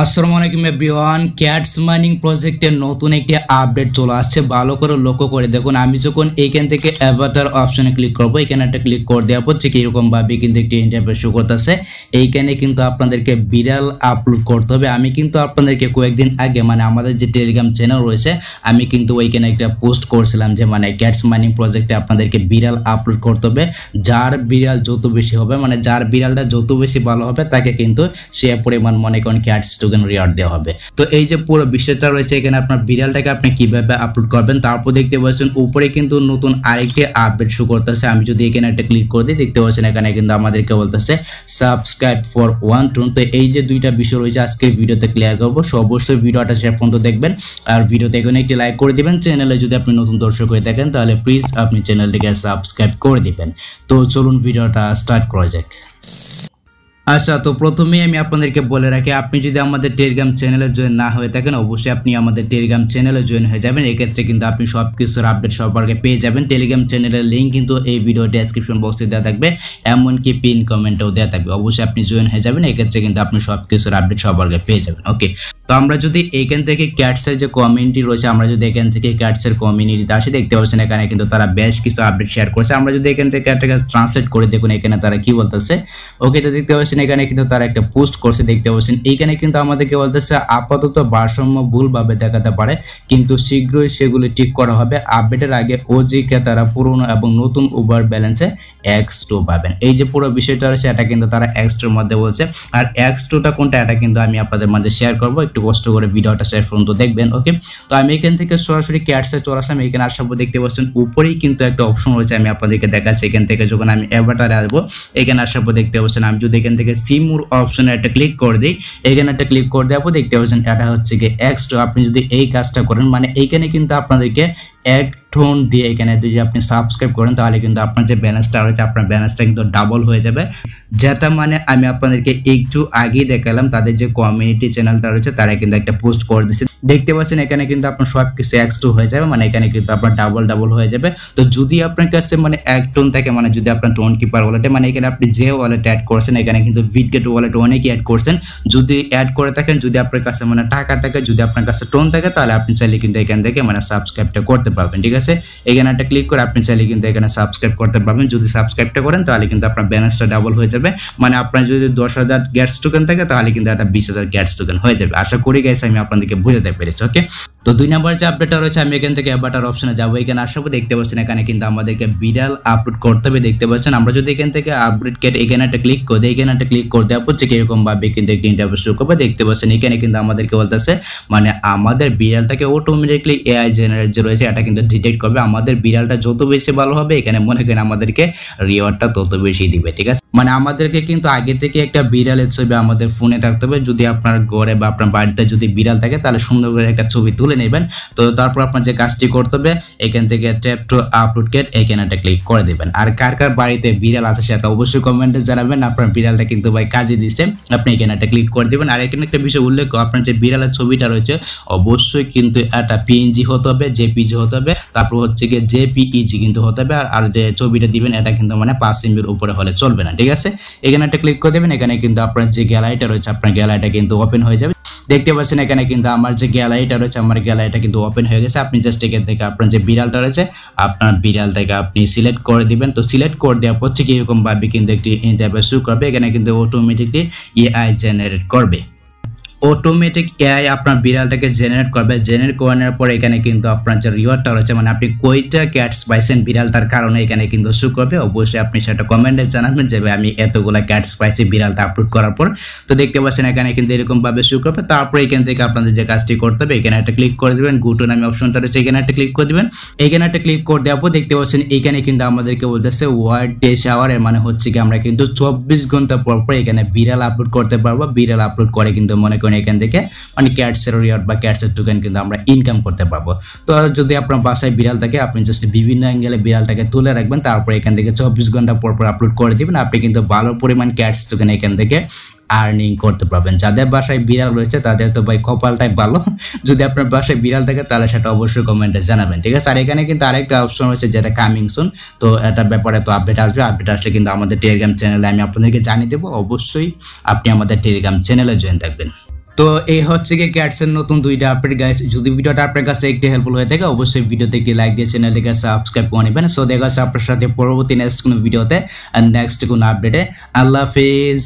আসসালামু আলাইকুম everyone cats mining প্রজেক্টের নতুন একটি আপডেট চলে আসছে। ভালো করে লক্ষ্য করে দেখুন, আমি যখন এইখান থেকে অ্যাভাটার অপশনে ক্লিক করব, এখানে একটা ক্লিক করে দেওয়ার পর ঠিক এরকম ভাবে কিন্তু একটি ইন্টারফেস শো করতেছে। এইখানে কিন্তু আপনাদেরকে বিড়াল আপলোড করতে হবে। আমি কিন্তু আপনাদেরকে কয়েকদিন আগে মানে আমাদের যে টেলিগ্রাম চ্যানেল রয়েছে, আমি কিন্তু ওইখানে একটা পোস্ট করছিলাম যে মানে ক্যাটস মাইনিং প্রজেক্টে আপনাদেরকে বিড়াল আপলোড করতে হবে। যার বিড়াল যত বেশি হবে মানে যার বিড়ালটা যত বেশি ভালো হবে, তাকে কিন্তু সে পরিমাণ মনে করেন ক্যাটস টোকেন রিওয়ার্ড দেওয়া হবে। তো এই যে পুরো বিষয়টা রয়েছে, এখানে আপনার বিড়ালটাকে আপনি কীভাবে আপলোড করবেন, তারপর দেখতে পাচ্ছেন উপরে কিন্তু নতুন আরেকটি আপডেট শো করতেছে। আমি যদি এখানে একটা ক্লিক করে দিই, দেখতে পাচ্ছেন এখানে কিন্তু আমাদেরকে বলতেছে সাবস্ক্রাইব ফর ওয়ান টুন তো এই যে দুইটা বিষয় রয়েছে আজকে ভিডিওতে ক্লিয়ার করব। সো অবশ্যই ভিডিওটা শেয়ার পর্যন্ত দেখবেন। আর ভিডিওতে এখানে একটি লাইক করে দিবেন। চ্যানেলে যদি আপনি নতুন দর্শক হয়ে থাকেন, তাহলে প্লিজ আপনি চ্যানেলটিকে সাবস্ক্রাইব করে দিবেন। তো চলুন ভিডিওটা স্টার্ট করা যাক। আচ্ছা তো প্রথমেই আমি আপনাদেরকে বলে রাখি, আপনি যদি আমাদের টেলিগ্রাম চ্যানেলে জয়েন না হয়ে থাকেন, অবশ্যই আপনি আমাদের টেলিগ্রাম চ্যানেলে জয়েন হয়ে যাবেন। এক্ষেত্রে কিন্তু আপনি সব কিছুর আপডেট সম্পর্কে পেয়ে যাবেন। টেলিগ্রাম চ্যানেলের লিঙ্ক কিন্তু এই ভিডিও ডেসক্রিপশন বক্সে দেওয়া থাকবে, এমনকি পিন কমেন্টেও দেওয়া থাকবে। অবশ্যই আপনি জয়েন হয়ে যাবেন, এক্ষেত্রে কিন্তু আপনি সব কিছুর আপডেট সম্পর্কে পেয়ে যাবেন। ওকে তো আমরা যদি এখান থেকে ক্যাটসের যে কমিউনিটি রয়েছে, আমরা যদি এখান থেকে ক্যাটসের কমিউনিটিতে আসি, দেখতে পাচ্ছেন এখানে কিন্তু তারা বেশ কিছু আপডেট শেয়ার করছে। আমরা যদি এখান থেকে ট্রান্সলেট করে দেখুন, এখানে তারা কি বলতেছে। ওকে তো দেখতে পাচ্ছেন এখানে কিন্তু তারা একটা পোস্ট করছে, দেখতে পাচ্ছেন এইখানে কিন্তু আমাদেরকে বলতেছে, আপাতত ভারসাম্য ভুলভাবে দেখাতে পারে, কিন্তু শীঘ্রই সেগুলি ঠিক করা হবে। আপডেটের আগে ওজি ক্রেতারা পুরনো এবং নতুন উবার ব্যালেন্সে এক্স টু পাবেন। এই যে পুরো বিষয়টা রয়েছে, এটা কিন্তু তারা এক্স টুর মধ্যে বলছে। আর এক্স টুটা কোনটা, এটা কিন্তু আমি আপনাদের মধ্যে শেয়ার করব। একটু কষ্ট করে ভিডিওটা শেয়ার পর্যন্ত দেখবেন ওকে তো আমি এখান থেকে সরাসরি ক্যাটসে চলে আসলাম। এখানে আসার পর দেখতে পাচ্ছেন, উপরেই কিন্তু একটা অপশন রয়েছে, আমি আপনাদেরকে দেখাচ্ছি। এখান থেকে যখন আমি অ্যাভাটারে আসব, এখানে আসার পর দেখতে পাচ্ছেন, আমি যদি এখান থেকে সিমুর অপশনে একটা ক্লিক করে দিই। এখানে একটা ক্লিক করে দেওয়ার পর দেখতে পাচ্ছেন এটা হচ্ছে কি এক্স টু আপনি যদি এই কাজটা করেন মানে এইখানে কিন্তু আপনাদেরকে এক টোন দিয়ে এখানে যদি আপনি সাবস্ক্রাইব করেন, তাহলে কিন্তু আপনার যে ব্যালেন্সটা রয়েছে, আপনার ব্যালেন্সটা কিন্তু ডাবল হয়ে যাবে। যেটা মানে আমি আপনাদেরকে একটু আগেই দেখালাম, তাদের যে কমিউনিটি চ্যানেলটা রয়েছে, তারা কিন্তু একটা পোস্ট করে দিচ্ছে দেখতে পাচ্ছেন, এখানে কিন্তু আপনার সব কিছু এক্স টু হয়ে যাবে মানে এখানে কিন্তু আপনার ডাবল ডাবল হয়ে যাবে। তো যদি আপনার কাছে মানে এক টোন থাকে মানে যদি আপনার টোন কিপার ওয়ালেটে মানে এখানে আপনি যে ওয়ালেট অ্যাড করছেন, এখানে কিন্তু ভিটগেট ওয়ালেট অনেকেই অ্যাড করছেন। যদি অ্যাড করে থাকেন, যদি আপনার কাছে মানে টাকা থাকে, যদি আপনার কাছে টোন থাকে, তাহলে আপনি চাইলে কিন্তু এখান থেকে মানে সাবস্ক্রাইবটা করতে পারবেন, ঠিক আছে? এখানে একটা ক্লিক করে আপনি চাইলে কিন্তু এখানে সাবস্ক্রাইব করতে পারবেন। যদি সাবস্ক্রাইবটা করেন, তাহলে কিন্তু আপনার ব্যালেন্সটা ডাবল হয়ে যাবে। মানে আপনার যদি দশ হাজার গ্যাটস টোকেন থাকে, তাহলে কিন্তু একটা বিশ হাজার গ্যাটস টোকেন হয়ে যাবে। আশা করি গেছে আমি আপনাদেরকে বুঝাতে পেরেছি ওকে তো দুই নম্বর যে আপডেটটা রয়েছে, আমি এখান থেকে অ্যাবাটার অপশনে যাব। এখানে আসব দেখতে পাচ্ছেন, এখানে কিন্তু আমাদেরকে বিড়াল আপলোড করতে হবে, দেখতে পাচ্ছেন। আমরা যদি এখান থেকে আপডেট কেট এখানে একটা ক্লিক করে এখানে একটা ক্লিক করে দেওয়ার পর এরকম ভাবে কিন্তু একটি ইন্টারভিউ শুরু করবে, দেখতে পাচ্ছেন। এখানে কিন্তু আমাদেরকে বলতেছে মানে আমাদের বিড়ালটাকে অটোমেটিকলি এআই জেনারেট যে রয়েছে, এটা কিন্তু ডিটেক্ট করবে। আমাদের বিড়ালটা যত বেশি ভালো হবে, এখানে মনে করেন আমাদেরকে রিওয়ার্ডটা তত বেশি দিবে, ঠিক আছে? মানে আমাদেরকে কিন্তু আগে থেকে একটা বিড়ালের ছবি আমাদের ফোনে থাকতে হবে। যদি আপনার ঘরে বা আপনার বাড়িতে যদি বিড়াল থাকে, তাহলে সুন্দর করে একটা ছবি তুলে নেবেন। তো তারপর আপনার যে কাজটি করতে হবে, এখান থেকে ট্যাপ টু আপলোড কেট এখানে একটা ক্লিক করে দেবেন। আর কার কার বাড়িতে বিড়াল আছে সেটা অবশ্যই কমেন্টে জানাবেন। আপনার বিড়ালটা কিন্তু ভাই কাজে দিচ্ছে, আপনি এখানে একটা ক্লিক করে দেবেন। আর এখানে একটা বিষয় উল্লেখ, আপনার যে বিড়ালের ছবিটা রয়েছে, অবশ্যই কিন্তু একটা পিএনজি হতে হবে জেপিজি হতে হবে। তারপর হচ্ছে গিয়ে জেপিইজি কিন্তু হতে হবে। আর যে ছবিটা দিবেন, এটা কিন্তু মানে পাঁচ এমবির উপরে হলে চলবে না, ঠিক আছে? এখানে একটা ক্লিক করে দেবেন, এখানে কিন্তু আপনার যে গ্যালারিটা রয়েছে, আপনার গ্যালারিটা কিন্তু ওপেন হয়ে যাবে। দেখতে পাচ্ছেন এখানে কিন্তু আমার যে গ্যালারিটা রয়েছে, আমার গ্যালারিটা কিন্তু ওপেন হয়ে গেছে। আপনি জাস্ট এখান থেকে আপনার যে বিড়ালটা রয়েছে, আপনার বিড়ালটাকে আপনি সিলেক্ট করে দিবেন। তো সিলেক্ট করে দেওয়ার পর থেকে এরকম ভাবে কিন্তু একটি ইন্টারভিউ শুরু করবে। এখানে কিন্তু অটোমেটিকলি এআই জেনারেট করবে। অটোমেটিক এআই আপনার বিড়ালটাকে জেনারেট করবে। জেনারেট করানোর পর এখানে কিন্তু আপনার যে রিওয়ার্ডটা রয়েছে মানে আপনি কয়টা ক্যাটস পাইছেন বিড়ালটার কারণে এখানে কিন্তু শু করবে। অবশ্যই আপনি সেটা কমেন্টে জানাবেন যে আমি এতগুলো ক্যাটস পাইছি বিড়ালটা আপলোড করার পর। তো দেখতে পাচ্ছেন এখানে কিন্তু এরকমভাবে শু করবে। তারপর এখান থেকে আপনাদের যে কাজটি করতে হবে, এখানে একটা ক্লিক করে দেবেন। গুটো নামে অপশনটা রয়েছে, এখানে একটা ক্লিক করে দেবেন। এখানে একটা ক্লিক করে দেওয়ার পর দেখতে পাচ্ছেন এখানে কিন্তু আমাদেরকে বলতেছে ওয়ার্ড টেস্ট আওয়ার এর মানে হচ্ছে কি আমরা কিন্তু চব্বিশ ঘণ্টা পর পর এখানে বিড়াল আপলোড করতে পারব। বিড়াল আপলোড করে কিন্তু মনে করেন এখান থেকে মানে ক্যাটসের বা ক্যাটসের টোকেন কিন্তু আমরা ইনকাম করতে পারব। তো যদি আপনার বাসায় বিড়াল থাকে, আপনি জাস্ট বিভিন্ন অ্যাঙ্গেলে বিড়ালটাকে তুলে রাখবেন, তারপর এখান থেকে চব্বিশ ঘণ্টা পর পর আপলোড করে দিবেন, আপনি কিন্তু ভালো পরিমাণ ক্যাটস টোকেন এখান থেকে আর্নিং করতে পারবেন। যাদের বাসায় বিড়াল রয়েছে, তাদের তো ভাই কপালটাই ভালো। যদি আপনার বাসায় বিড়াল থাকে, তাহলে সেটা অবশ্যই কমেন্টে জানাবেন, ঠিক আছে? আর এখানে কিন্তু আরেকটা অপশন রয়েছে, যেটা কামিং সুন তো এটার ব্যাপারে তো আপডেট আসবে। আপডেট আসলে কিন্তু আমাদের টেলিগ্রাম চ্যানেলে আমি আপনাদেরকে জানিয়ে দেবো। অবশ্যই আপনি আমাদের টেলিগ্রাম চ্যানেলে জয়েন থাকবেন। তো এই হচ্ছে কি ক্যাটসের নতুন দুইটা আপডেট গাইস যদি ভিডিওটা আপনার কাছে একটু হেল্পফুল হয়ে থাকে, অবশ্যই ভিডিওতে একটি লাইক দিয়ে চ্যানেলটিকে সাবস্ক্রাইব করে নেবেন। সো দেখা হচ্ছে আপনার সাথে পরবর্তী নেক্সট কোনো ভিডিওতে আর নেক্সট কোনো আপডেটে আল্লাহ হাফিজ।